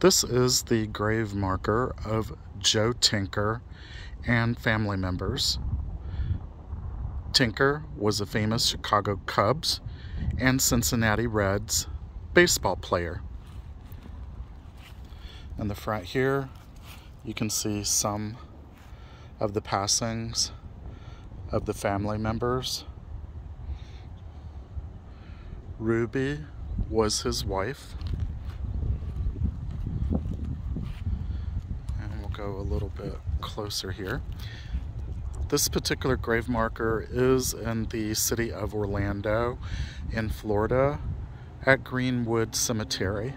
This is the grave marker of Joe Tinker and family members. Tinker was a famous Chicago Cubs and Cincinnati Reds baseball player. In the front here, you can see some of the passings of the family members. Ruby was his wife. And we'll go a little bit closer here. This particular grave marker is in the city of Orlando in Florida at Greenwood Cemetery.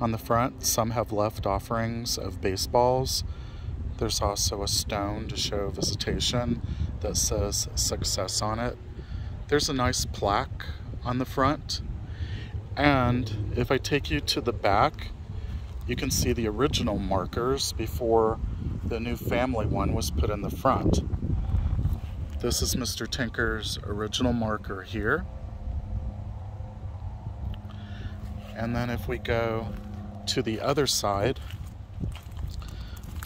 On the front, some have left offerings of baseballs. There's also a stone to show visitation that says success on it. There's a nice plaque on the front. And if I take you to the back, you can see the original markers before the new family one was put in the front. This is Mr. Tinker's original marker here. And then if we go to the other side,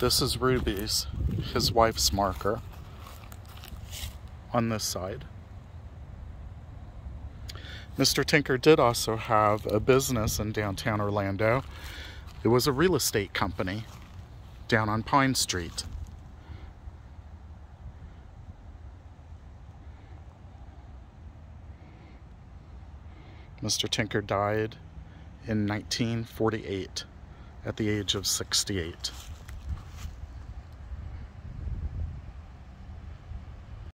this is Ruby's, his wife's marker on this side. Mr. Tinker did also have a business in downtown Orlando. It was a real estate company down on Pine Street. Mr. Tinker died in 1948 at the age of 68.